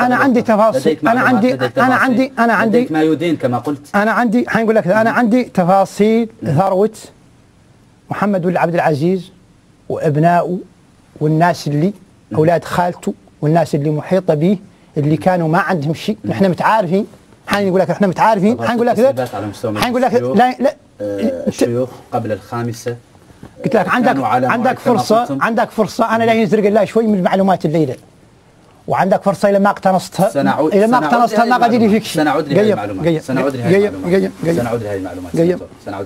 أنا عندي تفاصيل. أنا عندي أنا عندي أنا عندي ما يدين كما قلت. أنا عندي حنقول لك أنا عندي تفاصيل. ثروه محمد ولي عبد العزيز وابنائه والناس اللي أولاد خالته والناس اللي محيطة به اللي كانوا ما عندهم شيء. نحن متعارفين. حنقول لك إحنا متعارفين. حنقول لك حنقول لك. لا لا. آه، الشيوخ قبل الخامسة. قلت لك عندك عندك فرصه. عندك فرصة. أنا لا ينزرق الله شوي من المعلومات الليلة وعندك فرصة اذا ما اقتنصتها سنعود اذا ما اقتنصتها ما قد يجي. فيك شيء سنعود لهذه المعلومات سنعود لهذه المعلومات. سنعود لهذه المعلومات. سنعود